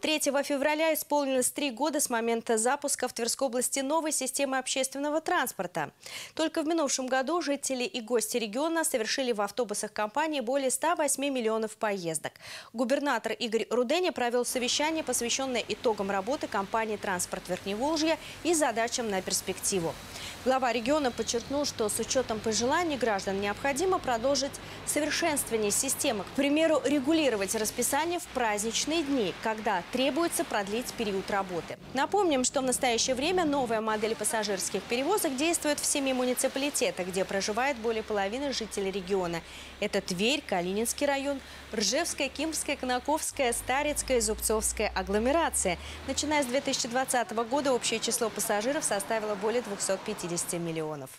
3 февраля исполнилось три года с момента запуска в Тверской области новой системы общественного транспорта. Только в минувшем году жители и гости региона совершили в автобусах компании более 108 миллионов поездок. Губернатор Игорь Руденя провел совещание, посвященное итогам работы компании «Транспорт Верхневолжья» и задачам на перспективу. Глава региона подчеркнул, что с учетом пожеланий граждан необходимо продолжить совершенствование системы. К примеру, регулировать расписание в праздничные дни, когда требуется продлить период работы. Напомним, что в настоящее время новая модель пассажирских перевозок действует в семи муниципалитетах, где проживает более половины жителей региона. Это Тверь, Калининский район, Ржевская, Кимская, Конаковская, Старицкая и Зубцовская агломерация. Начиная с 2020 года общее число пассажиров составило более 250 миллионов.